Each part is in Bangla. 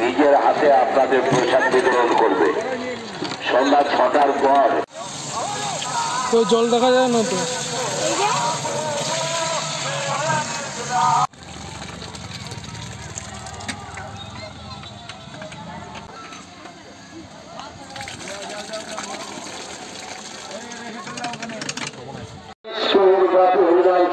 নিজের হাতে আপনাদের প্রসাদ বিতরণ করবে। সন্ধ্যা ছটার পর। তো জল দেখা যায় না তো?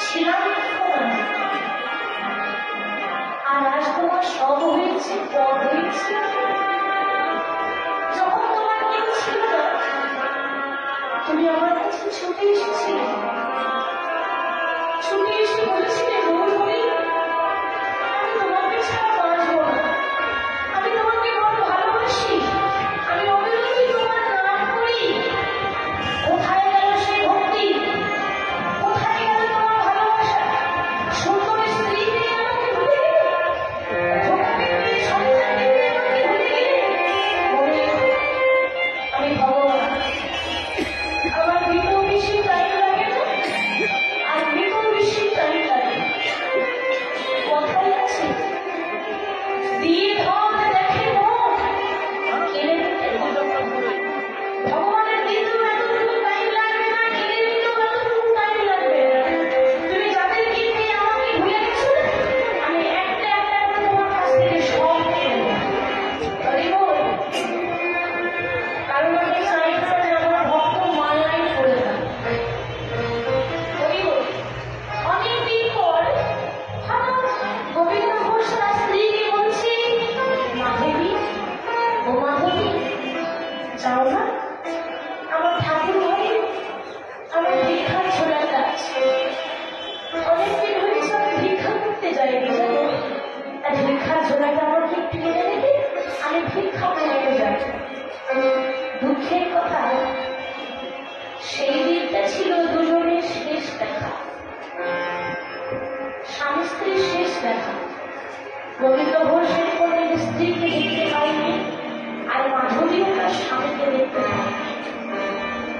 ছিলাম আর আজ হয়েছে। পদ হয়েছে। যখন তুমি আমার কাছে ছুটে এসেছিলে। ছুটে এসে বলেছিলে মৌধুরী যাও না আমার ঠাকুর ভাই আমার ভিক্ষার ছোড়ার কাজ অনেকদিন হয়েছে আমি ভিক্ষা করতে যাইনি জানো। ভিক্ষার ছোড়াটা